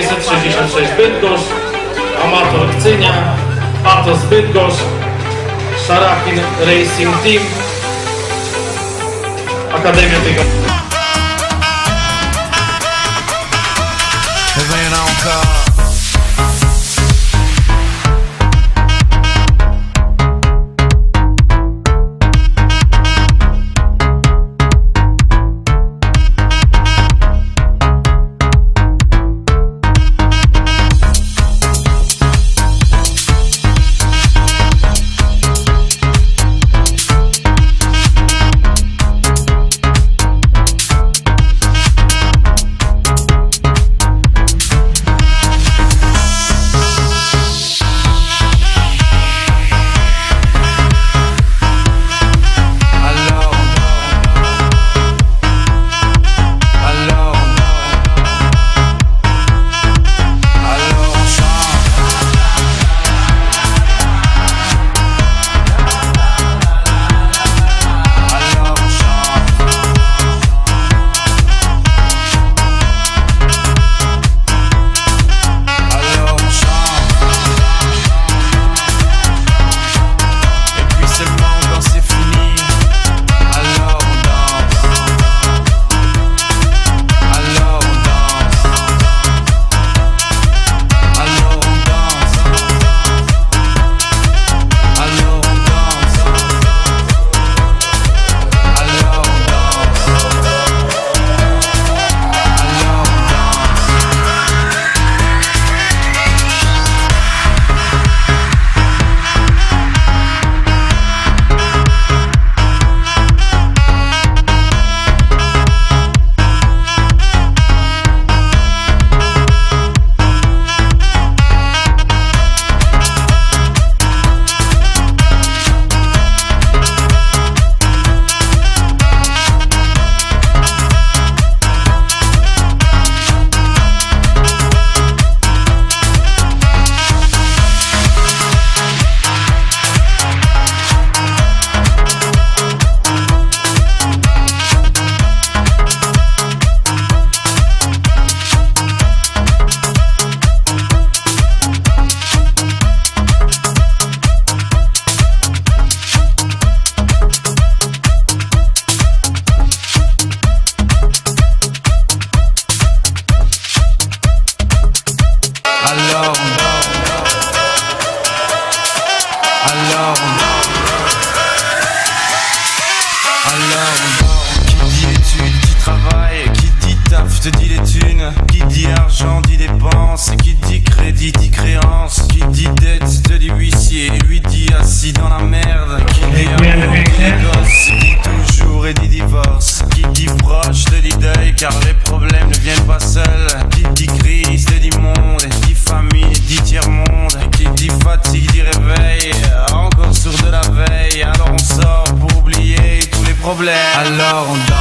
666 Bydgoszcz, Amator Kcynia, Atos Bydgoszcz, Szarafin Racing Team, Akademia Bydgoszcz. Alors, alors, qui dit études, qui travail. problème. Alors on